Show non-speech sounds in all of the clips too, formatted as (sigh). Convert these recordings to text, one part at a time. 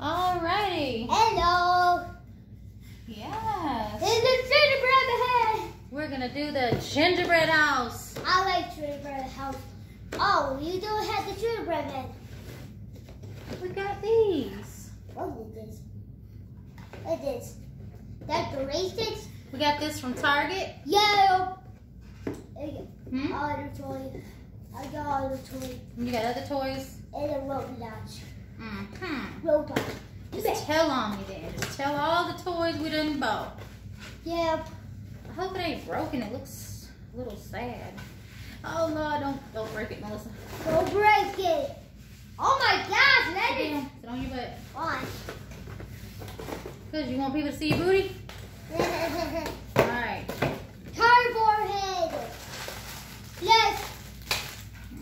Alrighty. Hello. Yes. It's the gingerbread head. We're gonna do the gingerbread house. I like gingerbread house. Oh, you don't have the gingerbread head. We got these. What is this? What is this? Decorations? We got this from Target. Yeah. I Hmm? got other toy. I got other toys. You got other toys? And a Roblox. Mm-hmm. Robot. Just tell on me then. Just tell all the toys we done bought. Yeah. I hope it ain't broken. It looks a little sad. Oh no, don't don't break it, Melissa. Don't break it. Oh my gosh, let Sit it. Sit on your butt. on. Cause you want people to see your booty? (laughs) Alright. Cardboard head. Yes.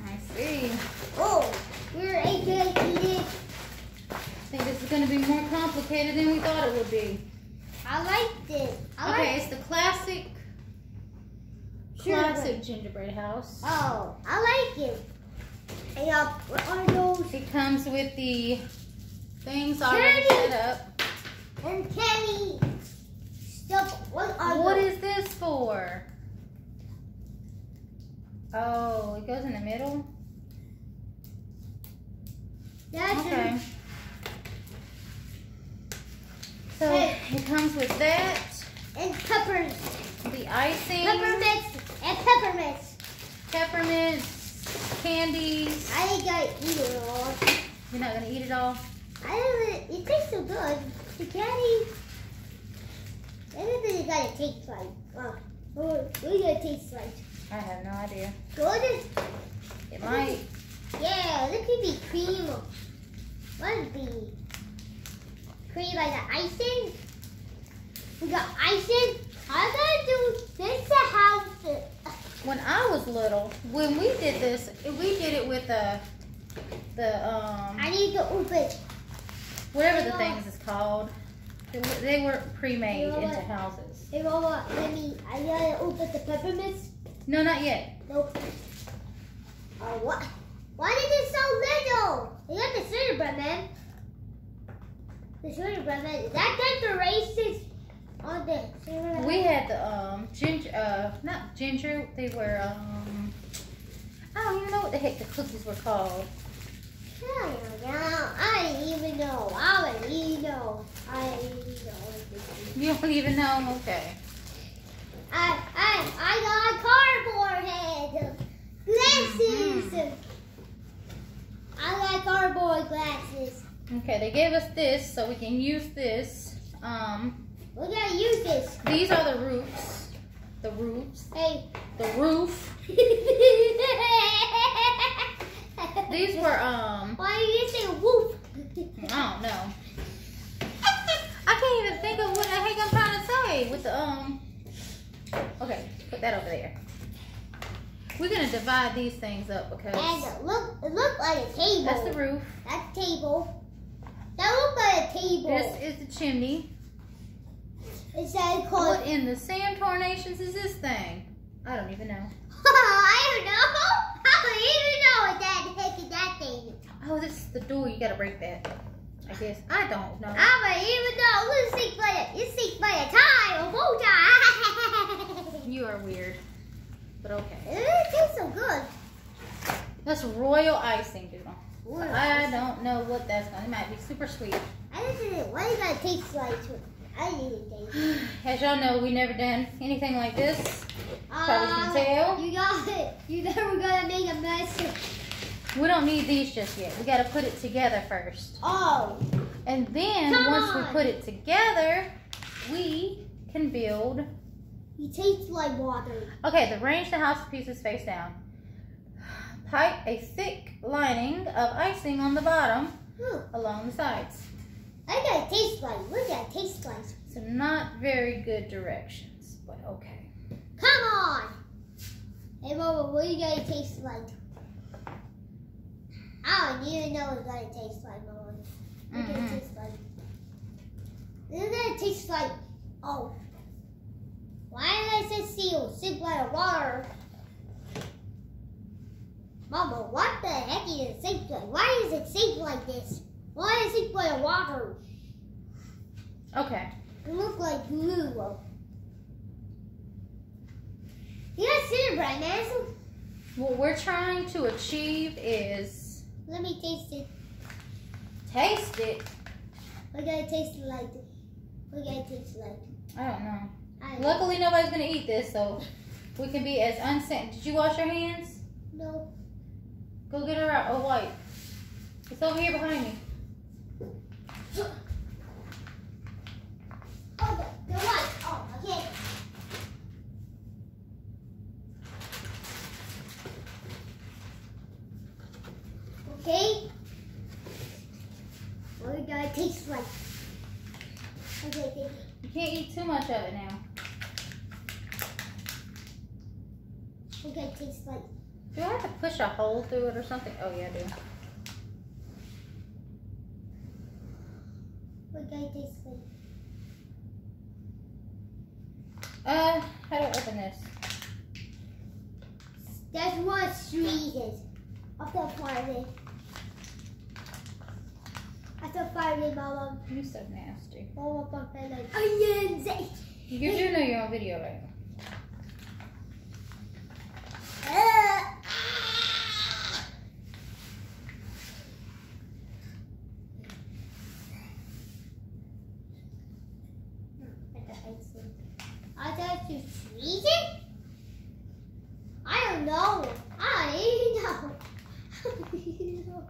I see. Oh, we're able to eat it. I think this is gonna be more complicated than we thought it would be. I like it. I Okay, like it's the classic Gingerbread. classic gingerbread house. Oh, I like it. And uh, what are those? It comes with the things already set up. And candy stuff. What are What those? is this for? Oh, it goes in the middle? That's Okay. So it comes with that, and peppers. the icing, Peppermints and peppermints. peppermints, candies. I ain't gonna eat it all. You're not gonna eat it all? I don't. It tastes so good. The candy. Everything gotta taste like. Uh, what what does it taste like? I have no idea. Good. It might. Yeah, this could be cream. Would be? Cream like the icing? We got icing. I gotta do this to house. When I was little, when we did this, we did it with the, the um, I need to open. whatever the things is called. They were, they were pre-made into what? houses. Hey, Mama, let me. I gotta open the peppermints. No, not yet. Nope. Oh, what? Why is it so little? You got the gingerbread man. The man. Is that decorations on the gingerbread We had the um ginger, uh, not ginger. They were um, I don't even know what the heck the cookies were called. I don't know. I didn't even know. I didn't even know. I didn't even know. You don't even know. Okay. I, I, I got cardboard head. Glasses. Mhm. I like cardboard glasses. Okay. They gave us this so we can use this. Um, We gotta use this. these are the roofs. The roofs. Hey. The roof. (laughs) These were um. Why are you saying whoop? I don't know. I can't even think of what the heck I'm trying to say with the um. Okay, put that over there. We're gonna divide these things up And because it look, it look like a table. that's the roof. That table. That look like a table. This is the chimney. Is that called? What in the sand Tornations is this thing? I don't even know. (laughs) I don't know. (laughs) I don't even know what that heck is that thing. Oh, this is the door. You gotta break that. I guess I don't know. I don't even know. Let's see by a, let's see by a tie or bow tie. You are weird, but okay. it tastes so good. That's royal icing, I don't know what that's gonna. It might be super sweet. I didn't. What does that taste like? I didn't taste. As y'all know, we never done anything like this. Probably can Uh, tell. You got it. You never gonna make a mess. We don't need these just yet. We gotta put it together first. Oh. And then Come once on. we put it together, we can build. You taste like water. Okay, the arrange the house pieces face down. Pipe a thick lining of icing on the bottom Hmm. along the sides. I got taste like. What does that taste like? So not very good directions, but okay. Come on. Hey, Mama, what do you gotta taste like? I don't even know what it's gonna taste like, Mama. What does it Mhm. taste like? It's gonna taste like. Oh. Why does it seal? Sip like water. Mama, what the heck is it shaped like? Why is it shaped like this? Why is it like water? Okay. It looks like glue. You guys see it, right, Nancy? What we're trying to achieve is Let me taste it. taste it. What gotta taste it like? What gotta taste it like? I don't know. I don't Luckily, nobody's gonna eat this, so we can be as unscent. Did you wash your hands? Go get her a, a wipe. It's over here behind me. Oh, the, the white. Oh, okay. Okay. What it taste like? Okay. You can't eat too much of it now. Gotta taste like? Do I have to push a hole through it or something? Oh yeah, I do. What gotta taste like? Uh, how do I open this? That's what sweet is. After Friday. After Friday, Mama. You so nasty. Mama, Papa, like onions. You do know you're on video right now. Uh, I thought you squeeze it? I don't know. I don't even know. I don't even know.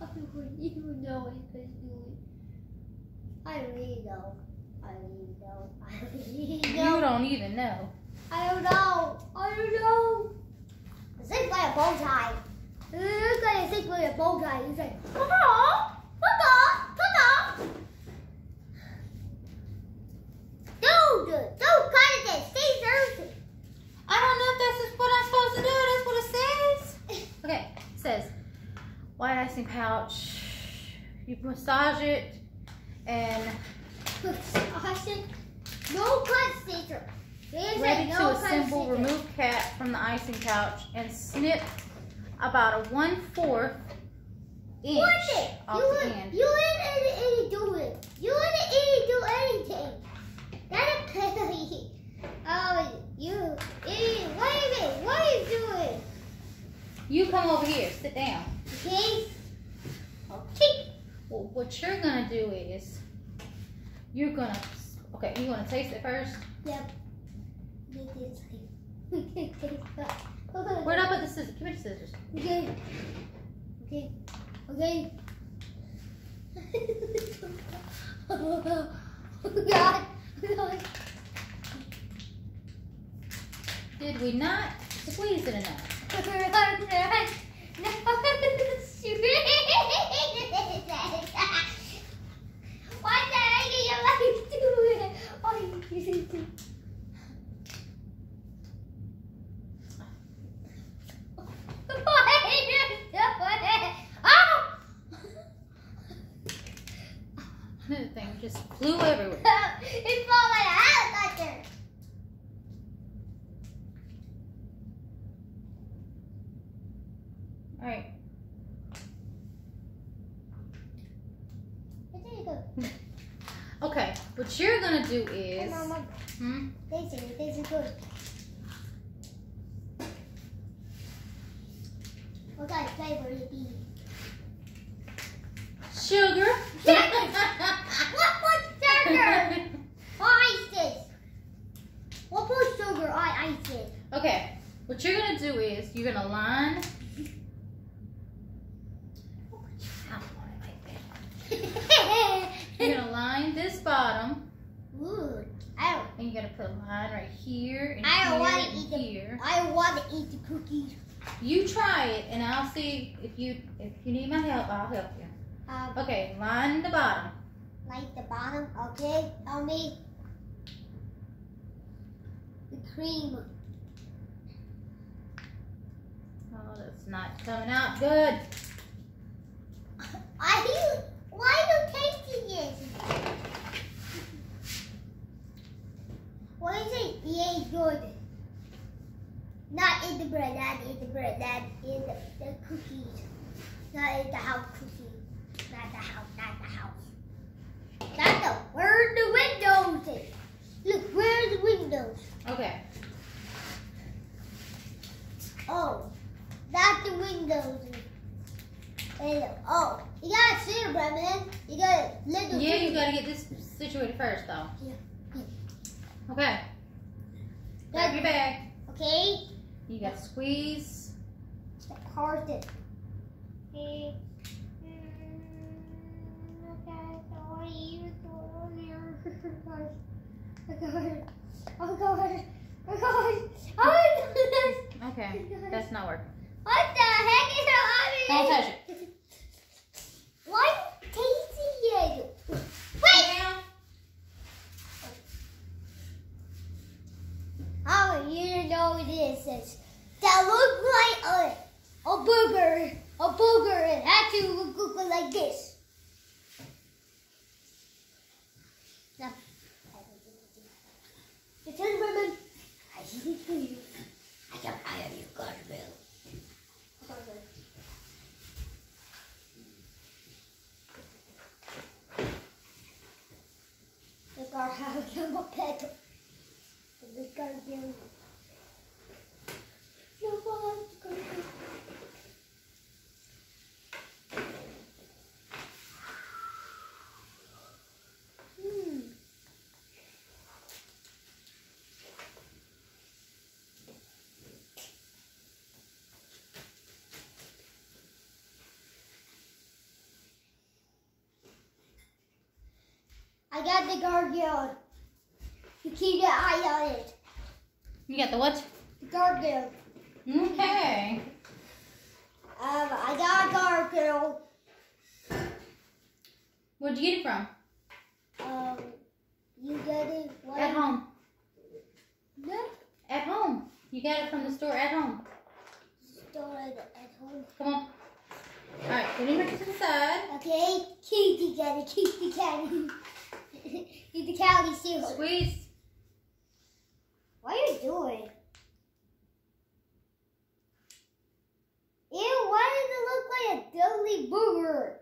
I don't even know what you can do it. I don't even know. I don't even know. I don't even know. You don't even know. I don't know. I don't know. It's like by a bow tie. It looks like it's like by a bow tie. It's like, oh, ta-da, ta-da. Dude, don't cut it. It stays earthy. I don't know if this is what I'm supposed to do. That's what it says. Okay, it says white icing pouch. You massage it and I said, no cut stitcher. Ready said to assemble. Remove cap from the icing pouch and snip about a one fourth inch Watch it. off You the would, end. you wouldn't any do it. You wouldn't any do anything. That's crazy. Oh, you, eh, wait a minute. What are you doing? You come over here. Sit down. Okay? Okay. Well, what you're gonna do is you're gonna okay. You gonna taste it first. Yep. Make this like- Where'd I put the scissors? Give me the scissors. Okay. Okay. Okay. (laughs) oh God. God. Did we not squeeze it enough? (laughs) Why the heck are you like doing it? Why you do it? Why are you doing it? Oh! Another thing just flew everywhere. it fell like a helicopter. All right. Where did go? (laughs) Okay. What you're gonna do Hey, is Mama. hmm, This is, this is good. What kind of flavor would it be? Sugar. What put sugar? I ice. What put sugar? I ice it. okay. What you're gonna do is you're gonna line. Ow, like that. You're gonna line this bottom, Ooh, I don't. and you're gonna put a line right here and I don't here wanna and eat the- I don't want to eat the cookies. You try it, and I'll see if you if you need my help. I'll help you. Um, Okay, line the bottom. Line the bottom. Okay, tell me. The cream. Oh, that's not coming out good. (laughs) Are you? Why are you tasting? Why is it? It ain't good. Not in the bread. Not in the bread. Not in the, the cookies. Not in the house, Cookie. Not the house, not the house. Not the, where are the windows? is? Look, where are the windows? Okay. Oh, not the windows. And, oh, you gotta see it, man. You gotta let the Yeah, you gotta get this situated first, though. Yeah. Okay. Grab your bag. Okay, You got to squeeze. the carton. Okay. Oh god. Oh god. Oh god. Oh god. Okay. That's not working. What the heck is Don't touch it. What tasty it? Wait. Down. Oh, you know this is. That look like a, a booger. A booger. It actually look, look like this. Now, the gentleman, I see it for you. I can hire you, Garfield. The car has a pet. The guardian. No one's gonna Hmm. I got the guardian. You keep an eye on it. You got the what? The guardian. Okay. Um, I got a guardian. Where'd you get it from? Um, you get it? What? At home. No, At home. You got it from the store at home. store at home. Come on. All right. Put him to the side. Okay, keep the candy, keep (laughs) the candy. the candy still. Squeeze. What are you doing? Ew, why does it look like a deadly booger?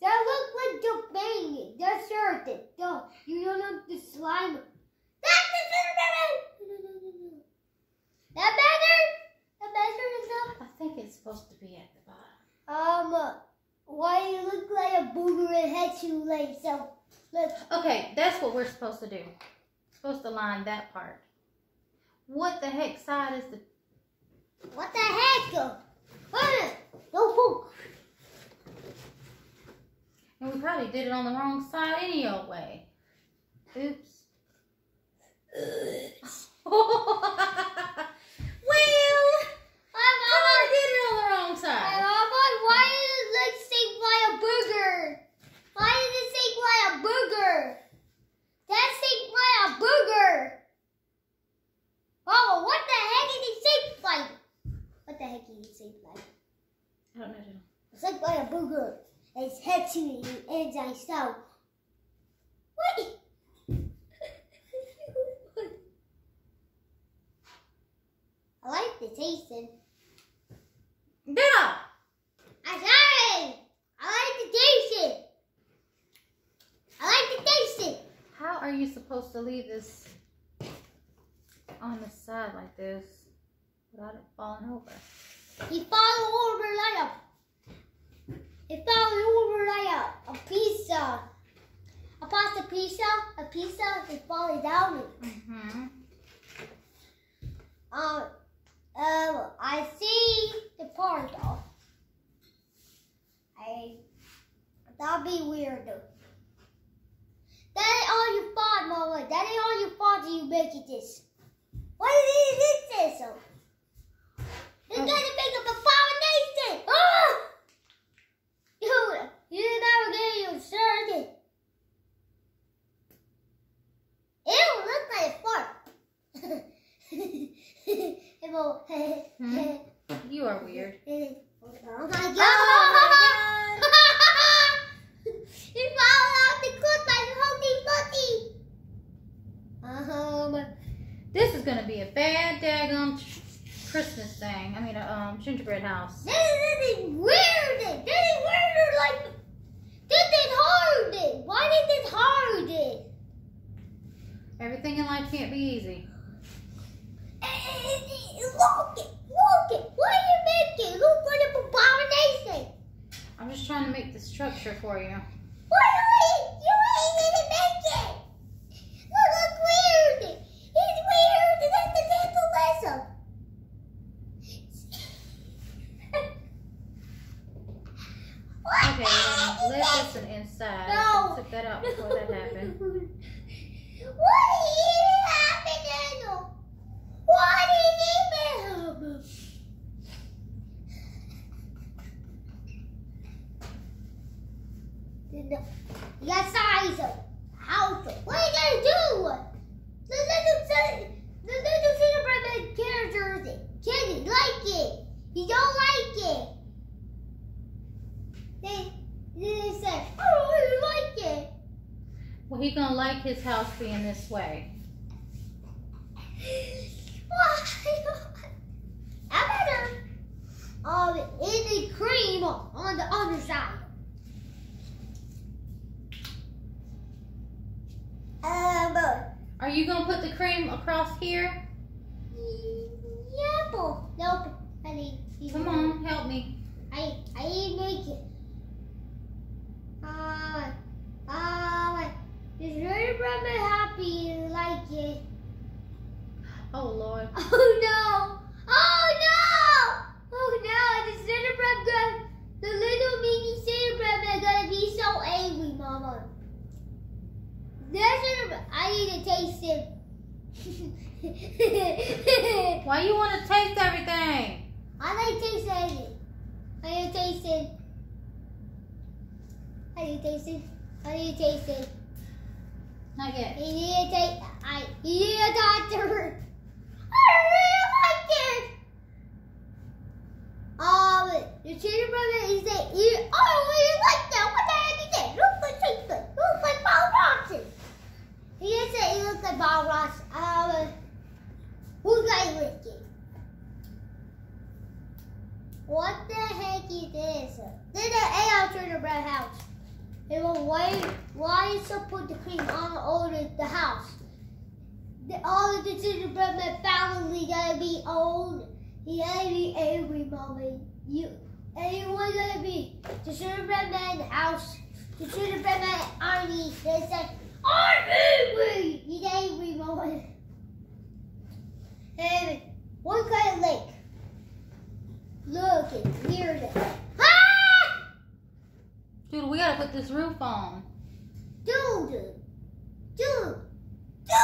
That look like the bang. That's certain. No, you don't know the slime. That's the cinnamon! That better? That better enough? I think it's supposed to be at the bottom. Um, why you look like a booger and head too late? So, look. Okay, that's what we're supposed to do. Supposed to line that part. What the heck side is the? What the heck? What? No poke. And we probably did it on the wrong side any old way. Oops. (laughs) well, I'm, I did it on the wrong side. why does it look shaped like a burger? Why does it shaped like a burger? That's shaped like a burger. Mama, oh, what the heck is it shaped like? What the heck is it shaped like? I don't know. It's like a booger. It's head to me and I stop. Wait. (laughs) I like the tasting. Off. I'm sorry. I like the tasting. I like the tasting. How are you supposed to leave this on the side like this without it falling over? He follow over like a. He follow over like a, a pizza. A pasta pizza. A pizza is falling down. Mm-hmm. Um, um, I see the part though. I that'd be weird though. That ain't all you fault, Mama. That ain't all you fault that you make it this. Why did it this so? You Okay. gotta make up a foundation. Ah! You, you never get your started. Ew, look like (laughs) a fart. Hmm? You are weird. (laughs) Oh my god! you (laughs) fall off the cliff like Hokey Pokey. Um, This is gonna be a bad daggum Christmas thing. I mean, a um, gingerbread house. This is weird. This is weird. Like this is hard. Why is this hard? Everything in life can't be easy. Look it, look it. What are you making? Look what an abomination. I'm just trying to make the structure for you. What are you? You ain't gonna make it. Look, look weird. It's weird. That's the vandalism. What Okay, the heck is let's that? inside. No. I took that out before that happened. (laughs) What is happening? What is happening? You got size of house. What are you gonna do? The little the little man character, Kenny like it. He don't like it. They, they say, oh, I like it. Well, he gonna like his house being this way. I better um the cream on the other side. Um, Are you gonna put the cream across here? yeah, but nope. I need. Come on, help me. I I make it. Uh, is very happy and like it? Oh Lord. (laughs) Oh no! Oh no! Oh no! The gingerbread girl, the little mini gingerbread man gonna be so angry, Mama. Gingerbread, I need to taste it. (laughs) Why you wanna taste everything? I like tasting it. I need to taste it. I need to taste it. I to taste it. Not yet. You need. I. You a doctor. I really like it. Um, the cheater brother is that you. Oh, you like that? What the heck is that? Look like tastes good. Look like Bob Ross. He just said he looks like Bob Ross. Um, who's lick it? What the heck is this? This is an AL cheater bread house. Hey, well, why, why is to put the cream on all the, the house? The, all of the gingerbread man family gotta be old. He gotta be angry, mommy. You, anyone gonna be the gingerbread man house, the gingerbread man army. They say, I'm angry. He's angry, mommy. And one kind of lake. Look, it's weird. Dude, we gotta put this roof on. Dude! Dude! Dude!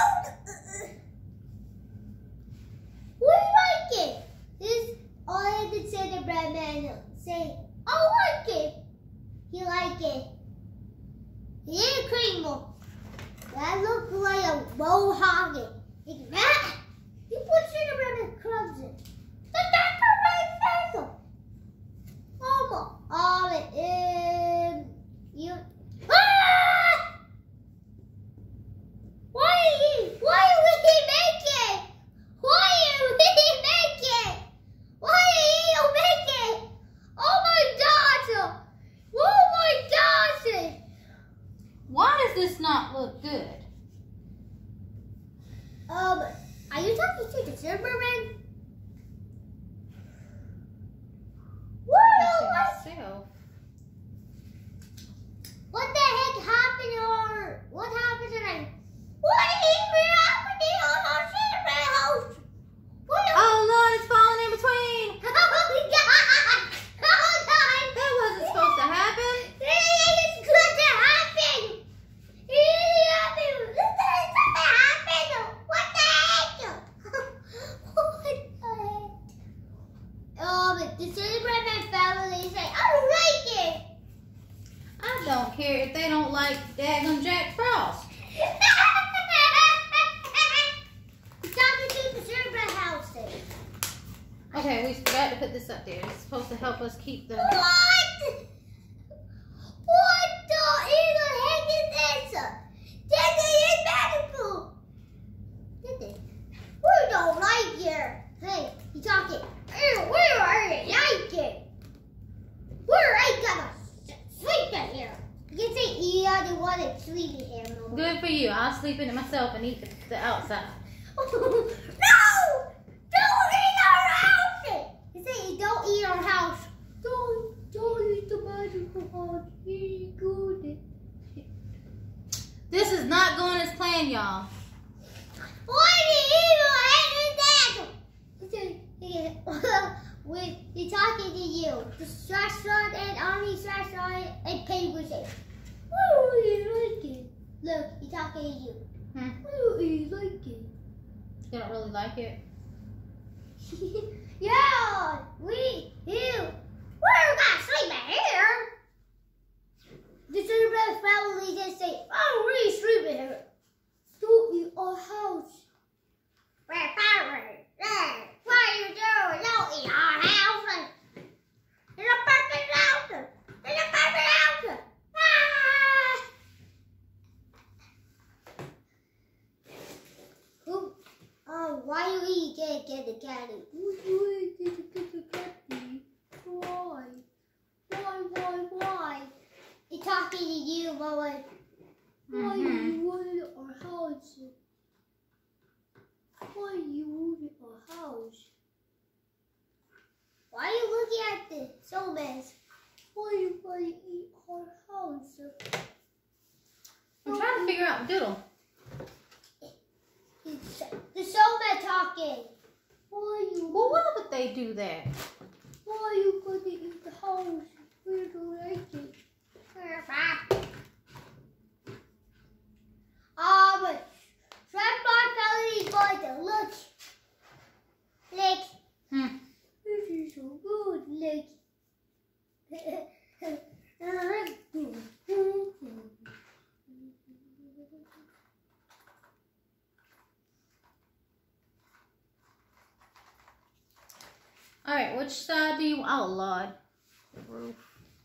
We like it! This all I to say to Brad say, I like it! He like it. He ain't cream. That look like a mohawk. It's that. He puts in a Brad crumbs in. But that's a right pencil. Mama. Um, um, you. Ah! Why are you? Why would he make it? Why would he make it? Why did you make it? Oh my gosh! Oh my gosh! Why does this not look good? Um, are you talking to the Silverman? What? To What? myself. What the heck happened or what happened tonight? What even happening on our Silverman house? What? Oh Lord, it's falling in between. Oh God! Oh God! That wasn't supposed to happen. It's going to happen. It happened. Something happened. What the heck? what the heck? Um, the Silverman man family say, I don't like it. I don't care if they don't like Daggum Jack Frost. (laughs) Talking to the Silverman house. Okay, we forgot to put this up there. It's supposed to help us keep the. sleep it myself and eat the outside. they do that? Why are you going to eat the holes? We don't like it. Alright, which side do you... Oh, Lord. Roof.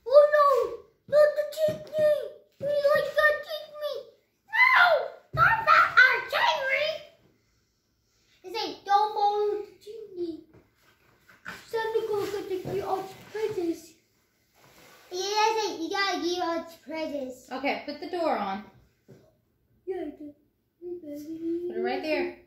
Oh, no! Not the kidney! We like that kidney! No! Not that archery! They say, don't follow the kidney. Santa Claus got to give us presents. Yeah, they say, you gotta give us presents. Okay, put the door on. Yeah, I did. Put it right there.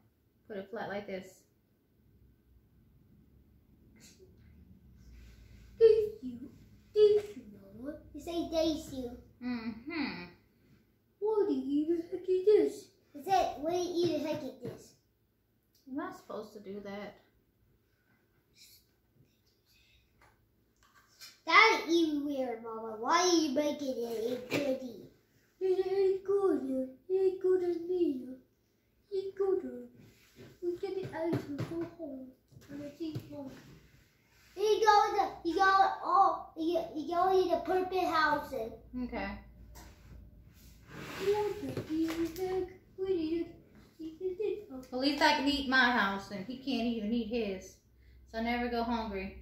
Put it flat like this. Do you, do you? You say daisy. Mm-hmm. What do you look at this? Is that what do you look at this? I'm not supposed to do that. That is weird, Mama. Why are you making it dirty? It ain't good. haunted houses. Okay. At least I can eat my house and he can't even eat his. So I never go hungry.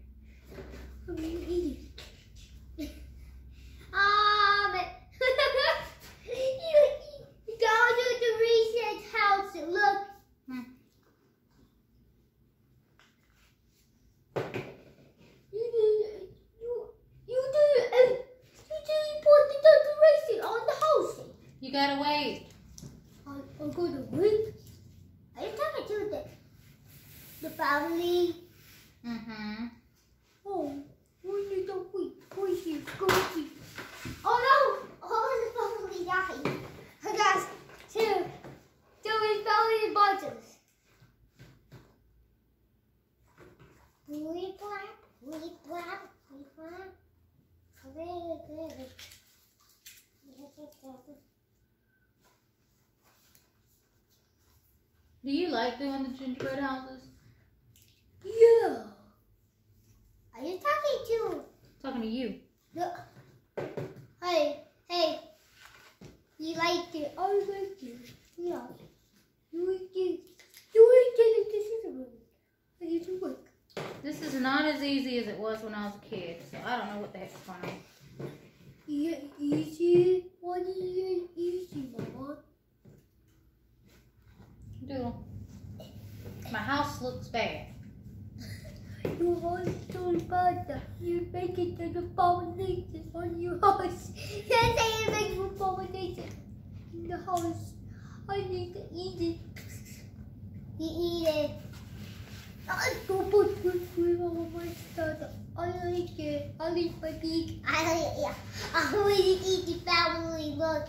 Like it. I like my beak. I like it, yeah. I really eat the family look.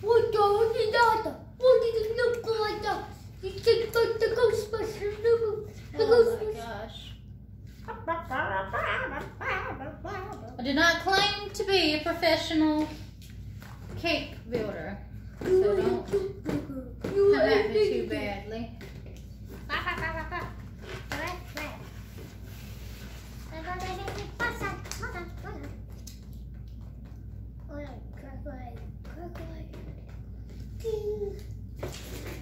What the what is that? What did it look like that? You think like the Ghostbusters movie? The Oh my gosh. I do not claim to be a professional cake builder, so don't come at me too badly.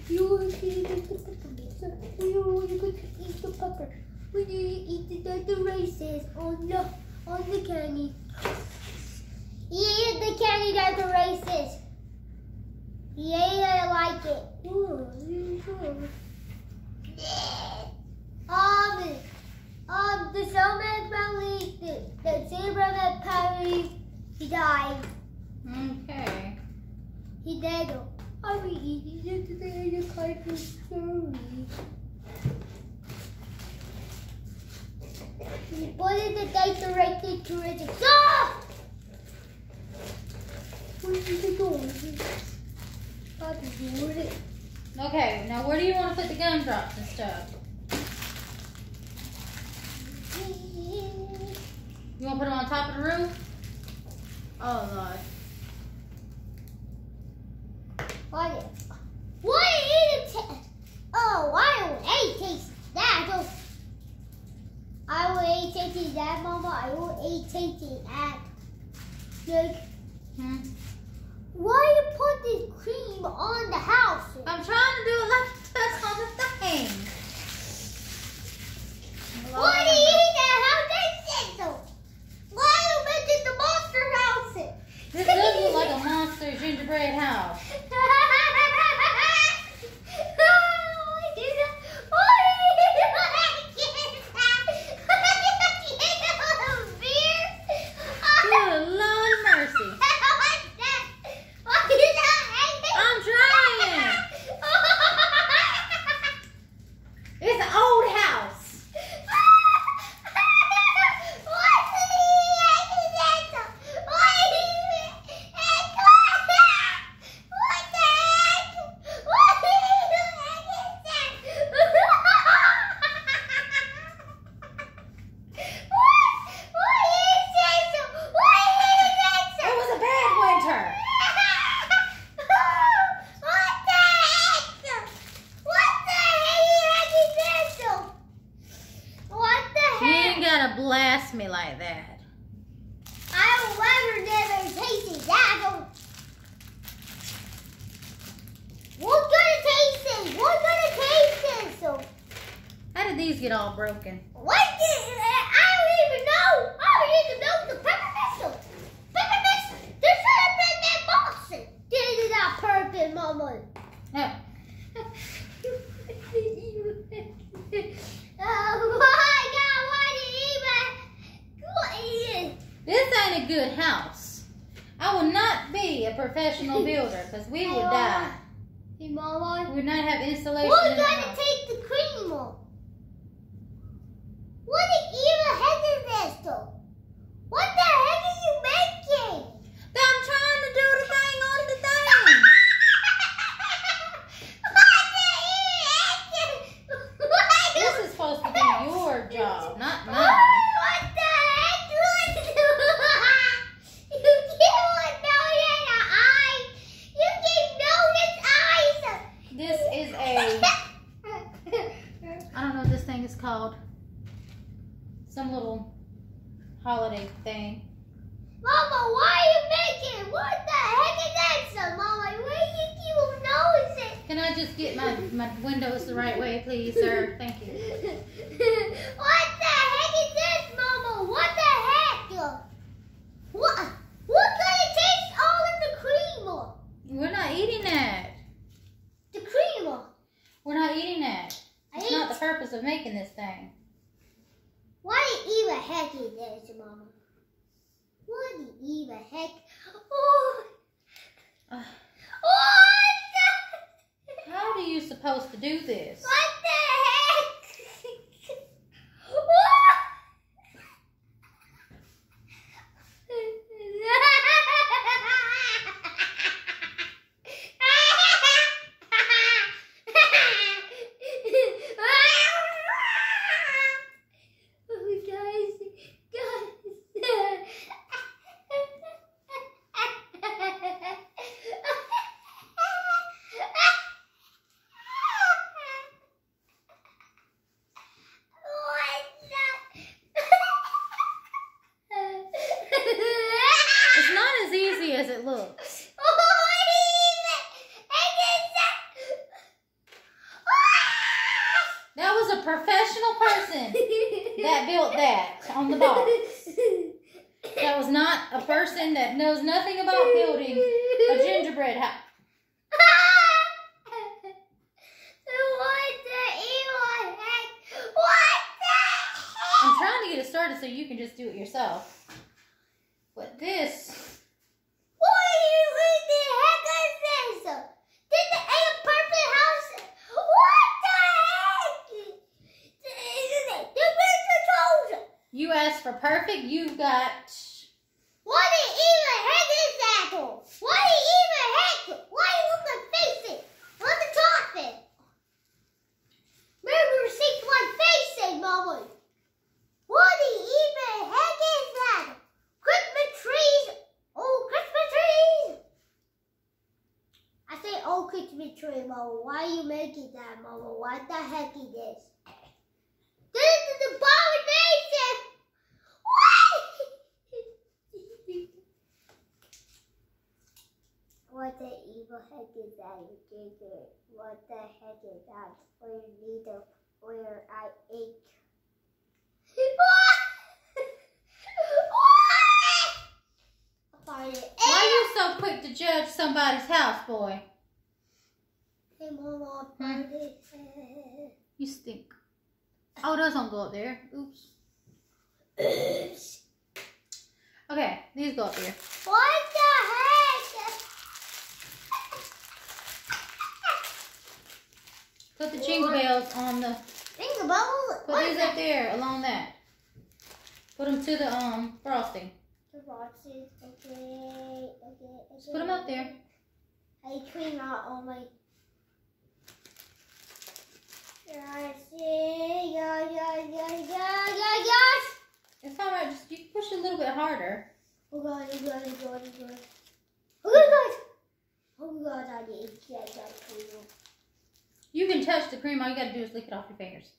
You want to eat the pepper, you eat the the, the races on the on the candy. Eat the candy at the. Yeah, I like it. Ooh, you sure? Um, um, the snowman family, the, the zebra man family, he died. Okay. He died. I'll be eating it today kind of story. What is the date directed to it? Stop! Where is it going? I'll be doing it. Okay, now where do you want to put the gumdrops and stuff? You want to put them on top of the roof? Oh, Lord. What is? What is it? Oh, I will eat taste that. Oh, I will eat tasting that, Mama. I will eat tasting that. Look, Hmm? why you put this cream on the house? I'm trying to do I don't know what this thing is called. Some little holiday thing. Mama, why are you making? What the heck is that, son? Mama, where you you nose it? Can I just get my, my windows the right way, please, sir? Thank you. (laughs) what the heck is this, Mama? What the heck? What? What kind of taste all in the cream? We're not eating that. The cream. We're not eating that. It's not the purpose of making this thing. What the even heck is this, Mama? What the even heck? Oh. What the? How are you supposed to do this? What the heck? What? Oh, guys, guys. It's not as easy as it looks. That was a professional person that that on the box. (laughs) That was not a person that knows nothing about building a gingerbread house. (laughs) What the evil heck? What I'm trying to get it started so you can just do it yourself. But this, What in the heck is this? Did the a perfect house? What the heck? The Mr. Toes. You asked for perfect, you've got. What the even heck is that? What the even heck? Why you look like face it? On the top it. Remember see my face it, Mama. What the even heck is that? Christmas trees. Oh, Christmas trees. I say, oh, Christmas tree, Mama. Why you making that, Mama? What the heck is this? This is the abomination. What? the evil heck is that, you ginger? What the heck is that? Where to, where I ate. What? Find it. Why are you so quick to judge somebody's house, boy? Hey, Mama, hmm? find. You stink. Oh, those don't go up there. Oops. (coughs) Okay, these go up there. What the heck? Put the jingle bells on the. Think about Put these up there along that. Put them to the um frosting. The boxes. Okay, okay, okay. Just put them up there. I clean out all my. Yeah, yeah, yeah, yeah, yeah, yes. It's all right. Just you push a little bit harder. Oh god, oh god, oh god, oh god. Oh god! Oh god, I need to get that clean up. You can touch the cream. All you gotta do is lick it off your fingers.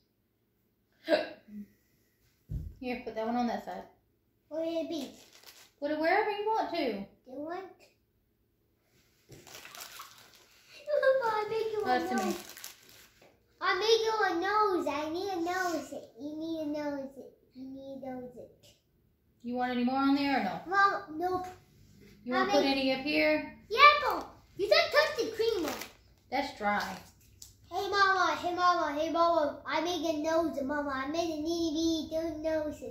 (gasps) Here, put that one on that side. What will it be? Put it wherever you want to. You want? Pass one to (laughs) me. nose. I'm making a nose. I need a nose. You need a nose. You need a nose. You want any more on there or no? Mom, nope. You want to put any up here? Yeah, but you don't touch the cream. Mom. That's dry. Hey, mama. Hey, mama. Hey, mama. I make a nose, mama. I made a needy bitty little nose.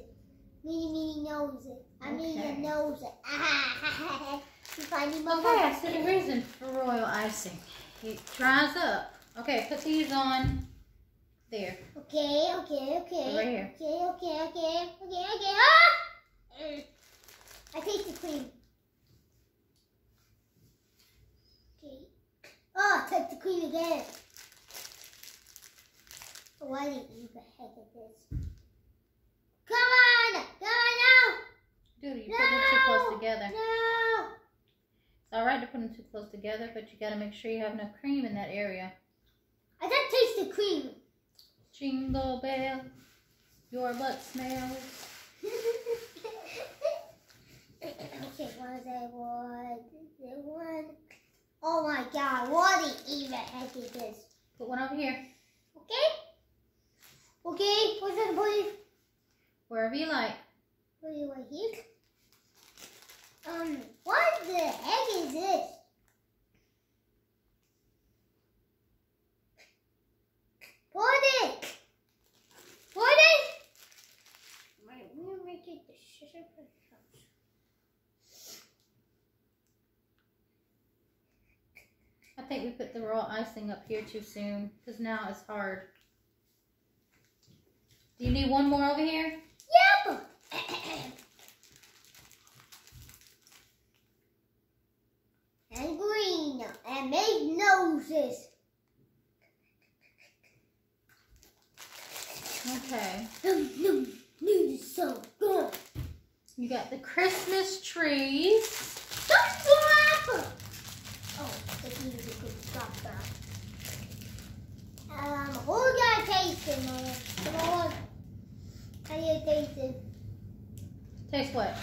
Meeny, meeny nose. I made a nose. (laughs) You funny, mama. Okay, so the reason for royal icing. It dries up. Okay, put these on there. Okay, okay, okay. Right here. Okay, okay, okay, okay, okay. Ah! I taste the cream. Okay. Oh, touch the cream again. Why did you heck of this? Come on! Come on now! Dude, you put them too close No! together. No! It's alright to put them too close together, but you gotta make sure you have enough cream in that area. I don't taste the cream. Jingle bell, your butt smells. (laughs) Okay, it? What is it? One. Oh my god, what even heck is this? Put one over here. Okay? Okay, what's that boy? Wherever you like. Put it right here. Um, what the heck is this? Put it! Put it! Right, we're making the sugar house. I think we put the raw icing up here too soon because now it's hard. Do you need one more over here? Yep! (clears throat) and green and make noses. Okay. You got the Christmas trees. Don't drop! Oh, this music could stop that. Um, who got tasting, Mama? Come on. How do you taste it? Taste what?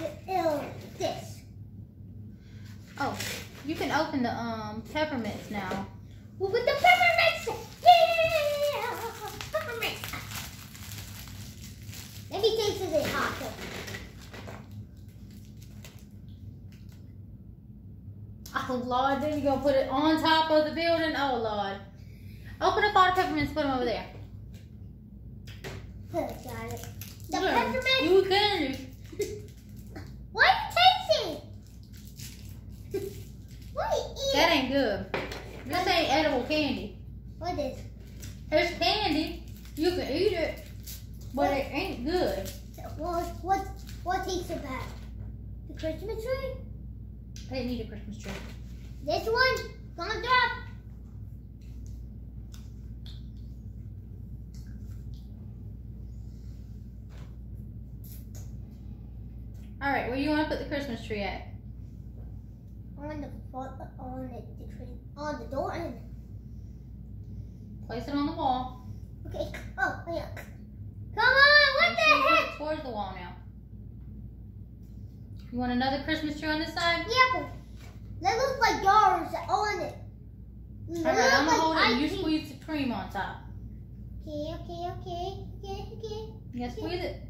The, uh, this. Oh, you can open the um peppermints now. Well, with the peppermints! Yeah! Peppermint! Let me taste it hot. Oh Lord, then you gonna put it on top of the building? Oh Lord. Open up all the peppermints, put them over there. Got it. The Yeah, peppermint? You can. What are you tasting? what are you eating? That ain't good. This ain't edible candy. What is? It's candy. You can eat it, but it ain't good. What, what, what tastes it bad? The Christmas tree? I didn't eat a Christmas tree. This one? Gonna drop. All right, where you want to put the Christmas tree at? On the front, on the, the tree, on the door end. Place it on the wall. Okay. Oh, oh yeah. Come on, what Make the sure heck? it Towards the wall now. You want another Christmas tree on this side? Yeah, but that looks like yours on it. All right, I'm gonna hold it. and You squeeze the cream on top. Okay, okay, okay, okay, okay. Yeah, squeeze it.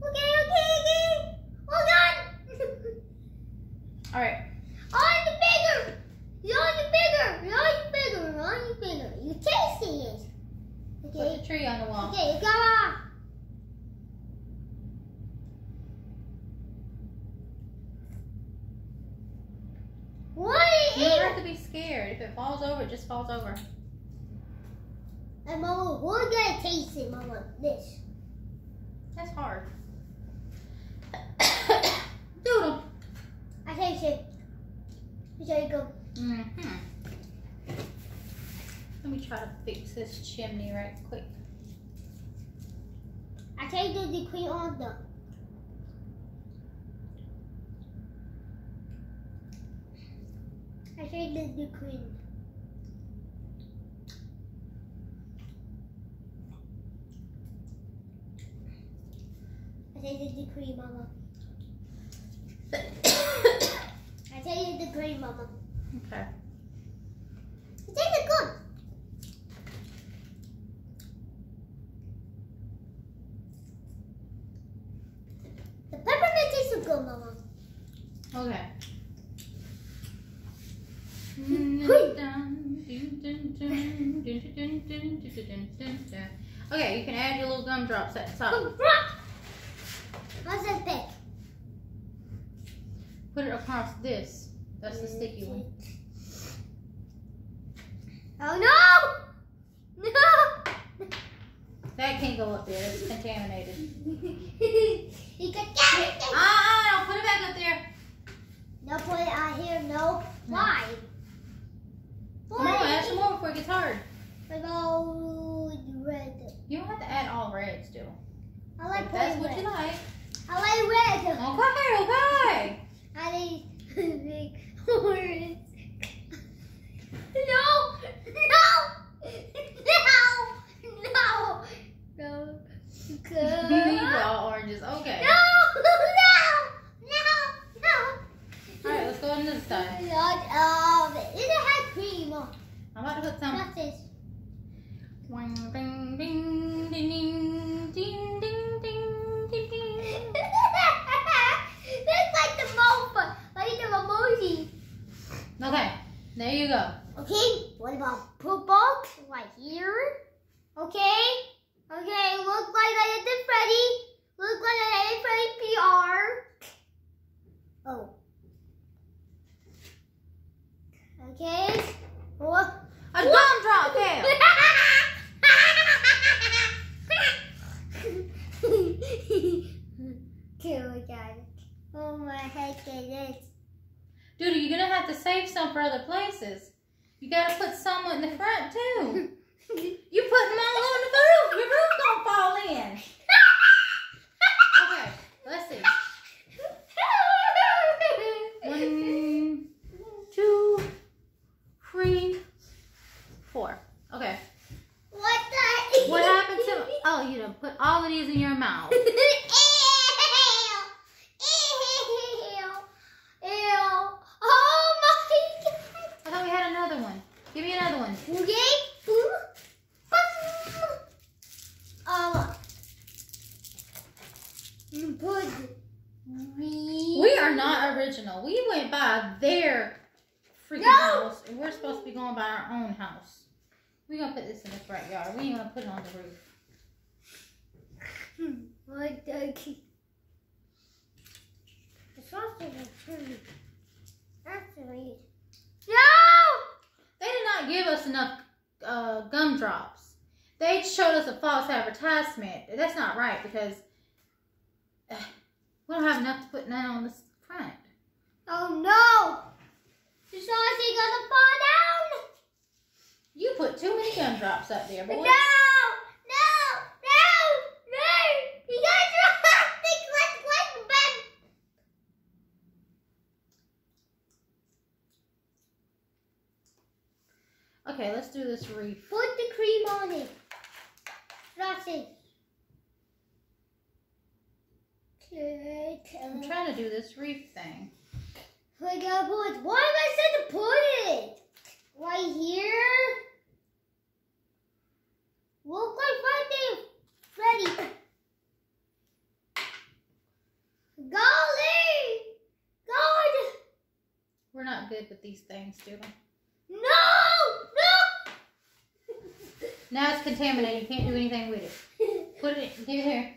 Okay, okay, okay. Oh, hold on. (laughs) All right. on the bigger. You're on the bigger. You're on the bigger. You're on the You tasting it. Put the tree on the wall. Okay, come on. What You don't have to be scared. If it falls over, it just falls over. And Mama, we're gonna taste it, Mama. This. That's hard. (coughs) Doodle. I taste it. There you go. Mm-hmm. Let me try to fix this chimney right quick. I tasted the cream on the. I tasted the cream. I tasted the cream, Mama. (coughs) I tasted the cream, Mama. okay. Tasted good. The peppermint tasted good, Mama. Okay. (laughs) Okay, you can add your little gumdrops at the top. What's that big? Put it across this. That's the sticky one. Oh no! No! That can't go up there. It's contaminated. you can get it! Ah, don't put it back up there. No, put it out here. No. Why? Come on, add some more before it gets hard. About red. You don't have to add all red still. I like If that's what red. you like. I like red. Okay, okay. I like gonna buy our own house. We're gonna put this in the front yard. We ain't gonna put it on the roof. Hmm, like donkey. The sausage is pretty. Actually. No! They did not give us enough uh, gumdrops. They showed us a false advertisement. That's not right because uh, we don't have enough to put none on the front. Oh no! The sausage gonna fall down! You put too many gumdrops up there, boy. No! No! No! No! You guys are laughing like like back. Okay, let's do this reef. Put the cream on it. Frosting. I'm uh, trying to do this reef thing. Wait, oh God, why am I supposed to put it? Right here? वो कोई फाइटे Freddy. Golly! God! We're not good with these things, do we? No! No! now it's contaminated. You can't do anything with it. Put it in. Give it here.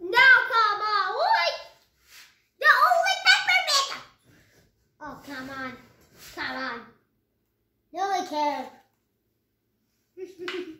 No, come on. What? The only paper Oh, come on. Come on. No, I can't. (laughs)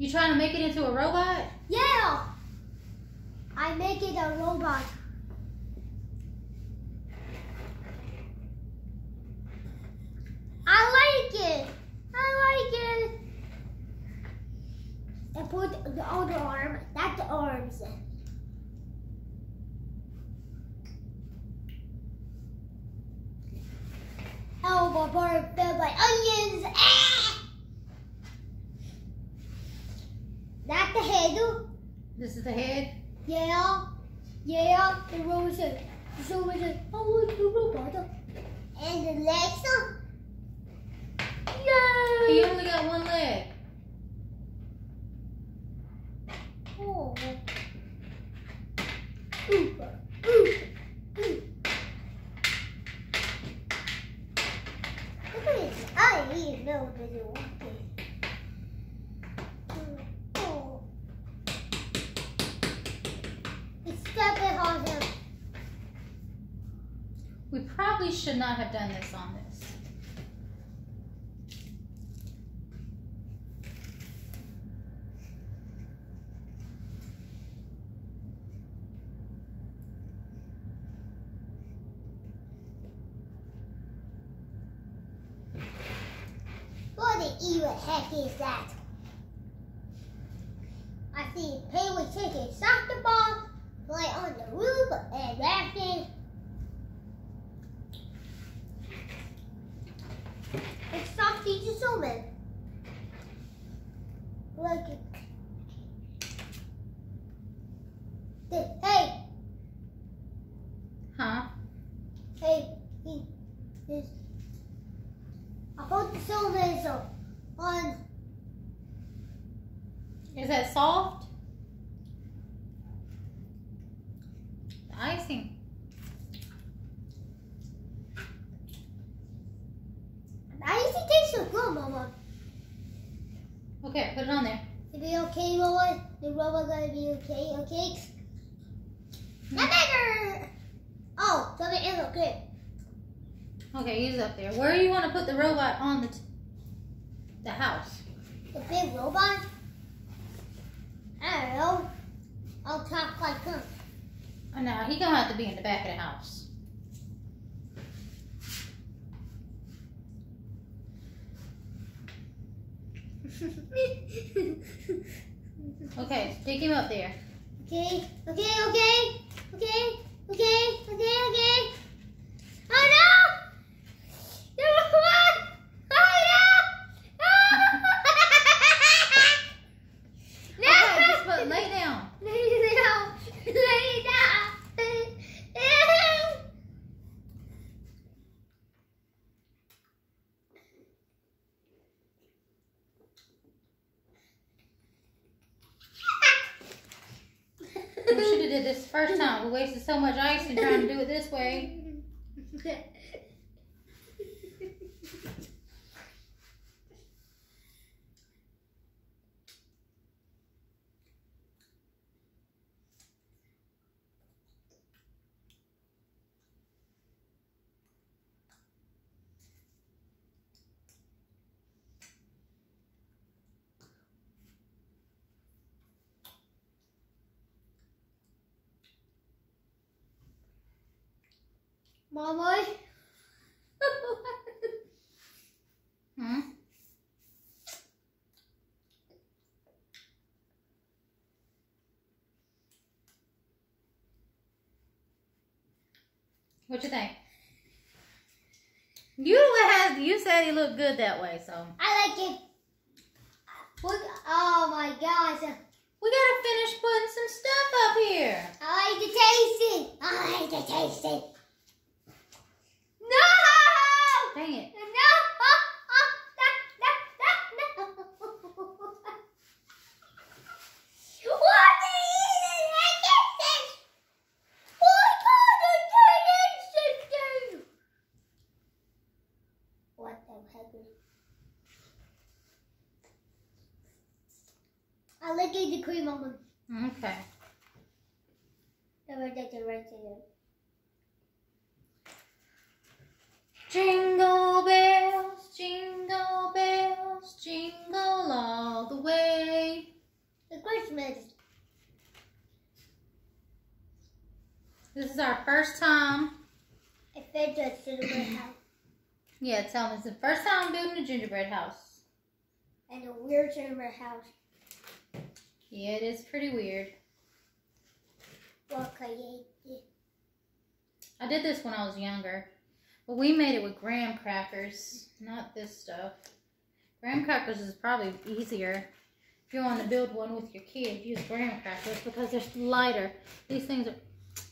You trying to make it into a robot? Yeah. I make it a robot. I like it. I like it. And put the other arm. What was it? So was it? not have done this on this. One. Is that soft? The icing. The icing tastes so good, Mama. Okay, put it on there. It'll be okay, Mama. The robot gonna be okay, okay? Hmm. No matter. Oh, something is okay. Okay, he's up there. Where do you want to put the robot on the? The house. The big robot? I don't know. I'll talk like him. Oh, no, he gonna have to be in the back of the house. okay, take him up there. Okay, okay, okay, okay, okay, okay, okay. Oh no! No! wasted so much ice in trying to do it this way. (laughs) Mama. Hmm? What you think? You has you said he looked good that way, so I like it. Look, oh my gosh. we gotta finish putting some stuff up here. I like to taste it. I like to taste it. Dang it. No! No! No! No! What is it? I get this. Why can't I taste it? What the heck? is- I like it, the cream on them. Okay. Never get the right thing. Jingle bells, jingle bells, jingle all the way. The Christmas. This is our first time. I fed the cinnamon house Yeah, tell me, it's the first time I'm building a gingerbread house. and a weird gingerbread house. Yeah, it is pretty weird. I did this when I was younger, but we made it with graham crackers, not this stuff. Graham crackers is probably easier. If you want to build one with your kids, use graham crackers because they're lighter. These things are.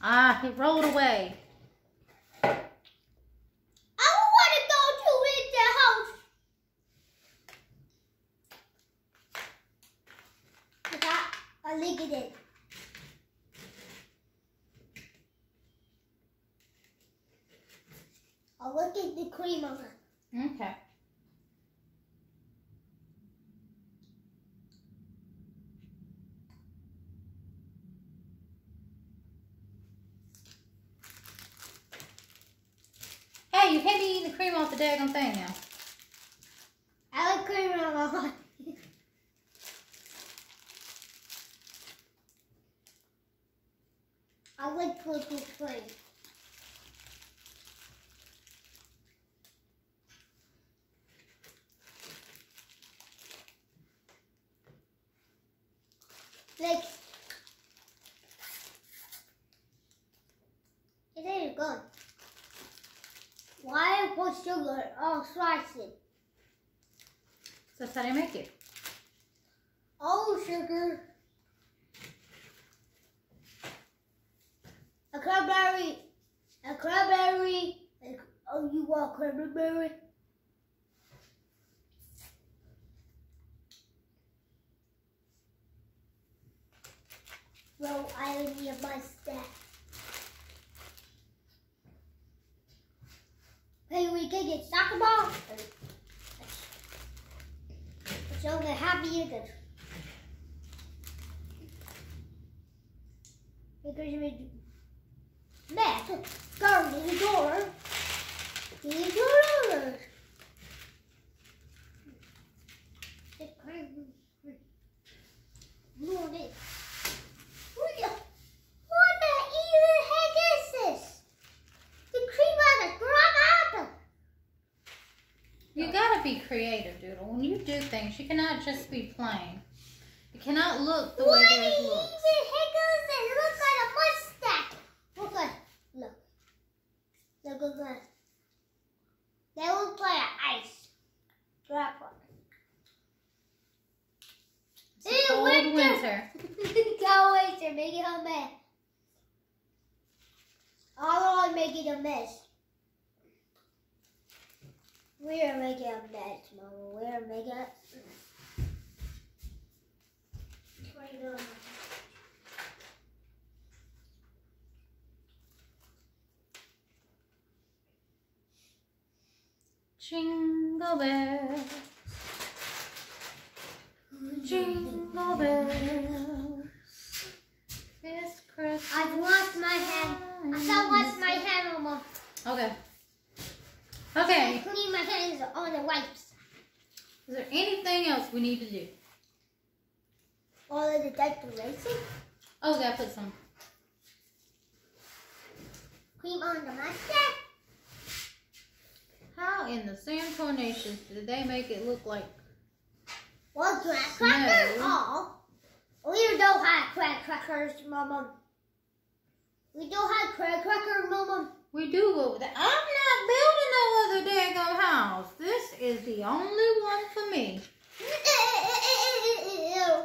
Ah, it rolled away. I want to go to in the house. Look at, I look at it. I look at the cream on it. Okay. Hey, you can't be eating the cream off the daggone thing now. I like cream on it. I like purple cream. Like, it ain't good. Why put sugar on slicing? So that's how they make it. Oh, sugar. A cranberry. A cranberry. A, oh, you want cranberry? Well, I need a mustache. Hey, we can get soccer ball. So the happy again. Because we Matt, guard the door. The door. What the what the even heck is this? The cream of the grab apple. You gotta be creative, Doodle. When you do things, you cannot just be plain. It cannot look the way What theirs even looks. is this? It looks like a mustache. Look like, look. Look, look, look. They look like ice. Drop one. It's a cold winter. Go away, sir. Make it a mess. All I make it a mess. We're making a mess, Mama. We're making a Jingle bells, jingle bells. This Christmas. I've washed my hand. I can't wash my hand, Mama. Okay. I Okay. clean my hands on the wipes. Is there anything else we need to do? All of the decoration. Oh, we gotta put some. Cream on the mustache. How in the Sam Tornations did they make it look like? Well, crack crackers. No. Oh, we don't have crack crackers, Mama. We don't have crack crackers, Mama. We do with. I'm not building no other daggone house. This is the only one for me. (laughs)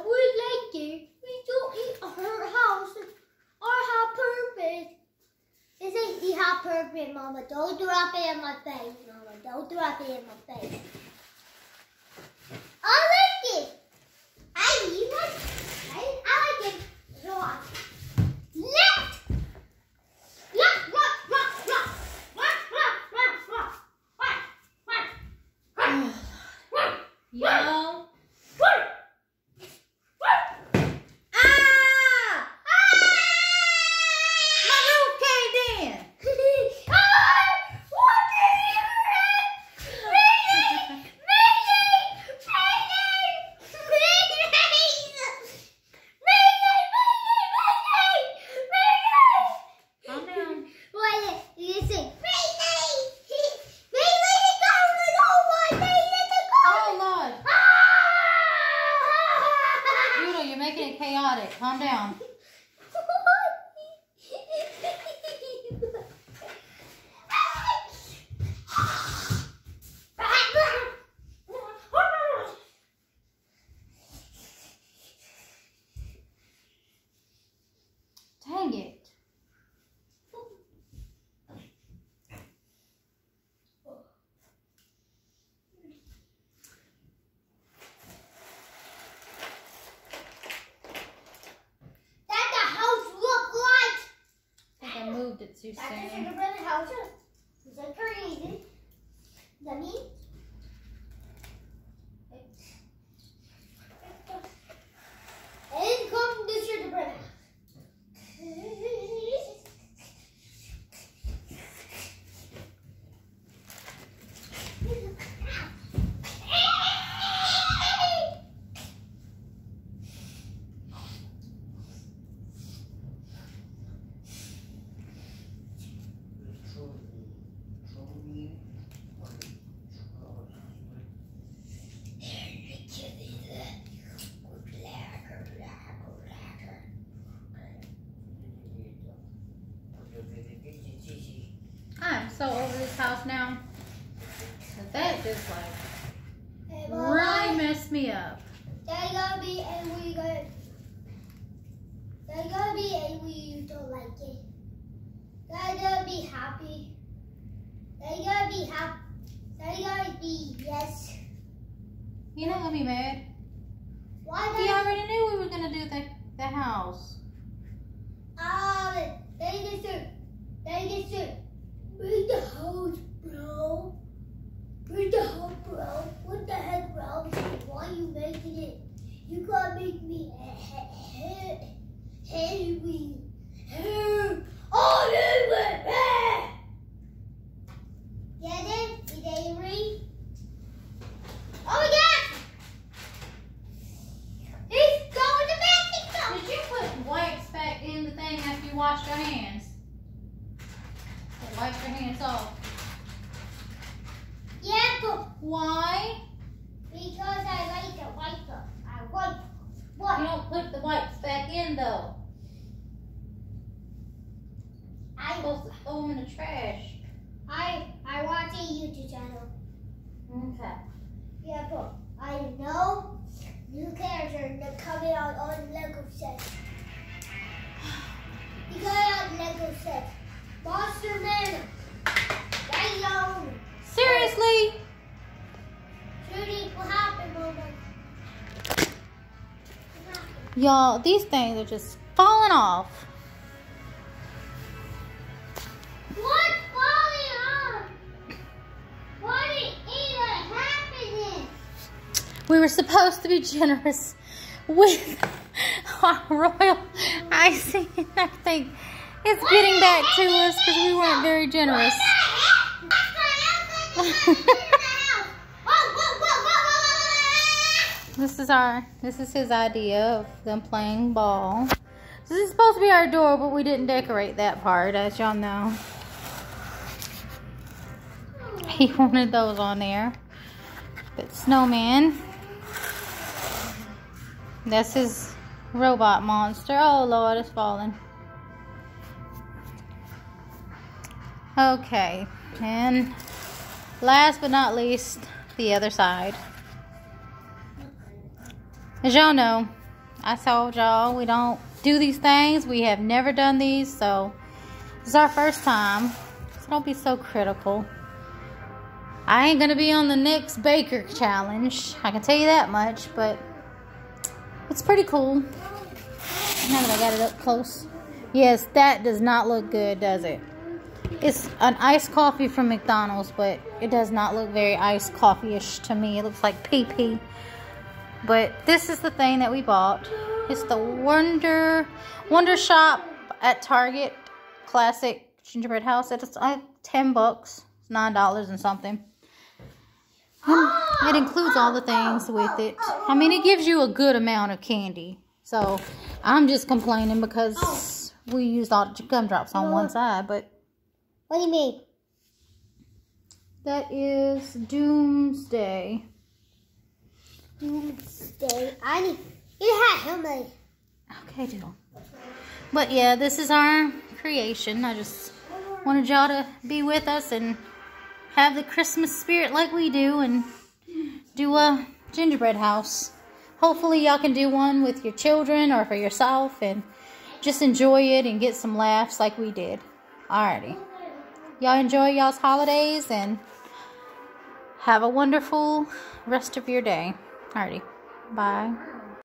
we like it. We don't eat her house. Our house perfect. This ain't the house perfect, Mama. Don't drop it in my face, Mama. Don't drop it in my face. I like it. I you like I, I like it. So I left. Rock, rock, rock, rock. Rock, rock, rock, rock. Rock, rock, rock. Y'all, Ah! my roof caved in. Calm down. Oh Lord, Doodle, you're making it chaotic. Calm down. Dang it. That the house look like. I think I moved it too That's a soon. gingerbread house. Is that crazy? Is that me? And come the gingerbread house. I'm so over this house now. That that just like really messed me up. They gonna be angry. Gonna, they gonna be angry. You don't like it. They gonna be happy. They gonna be happy. They gonna be yes. You're not gonna be mad. Why We already knew we were gonna do the the house. Um, they just do. They just do. Bring the house, bro. Bring the house, bro. What the heck, bro? Why you making it? You gotta make me angry. Angry. Oh, anyway. Get it? Is angry? Oh, yeah. He's going to Mexico. Did you put wipes back in the thing after you washed your hands? Wipe your hands off. Yeah, but Why? because I like the white stuff. I want You what? don't put the wipes back in though. I supposed to throw them in the trash. I I watch a YouTube channel. Okay. Yeah, but I know new characters are coming out on Lego sets. You got on Lego set, Monster Man. Seriously? What happened, Mama? Y'all, these things are just falling off. What's falling off? What is even happening? We were supposed to be generous with (laughs) our royal icing. I think it's getting back to us because we weren't very generous. (laughs) This is our, this is his idea of them playing ball. This is supposed to be our door, but we didn't decorate that part, as y'all know. (laughs) He wanted those on there. But snowman. That's his robot monster. Oh Lord, it's falling. Okay, and last but not least, the other side. As y'all know, I told y'all we don't do these things. We have never done these, so this is our first time. So don't be so critical. I ain't gonna be on the next baker challenge. I can tell you that much, but it's pretty cool. Now that I got it up close. Yes, that does not look good, does it? It's an iced coffee from McDonald's, but it does not look very iced coffee-ish to me. It looks like pee pee. But this is the thing that we bought. It's the Wonder Wonder Shop at Target Classic Gingerbread House. It's like 10 bucks. It's $9 and something. Um, it includes all the things with it. I mean, it gives you a good amount of candy. So, I'm just complaining because we used all the gumdrops on one side. But, What do you mean? that is Doomsday. Doomsday. I need. You have how many? Okay, Dill. But yeah, this is our creation. I just wanted y'all to be with us and have the Christmas spirit like we do and do a gingerbread house. Hopefully y'all can do one with your children or for yourself and just enjoy it and get some laughs like we did. Alrighty. Y'all enjoy y'all's holidays and have a wonderful rest of your day. Alrighty. Bye.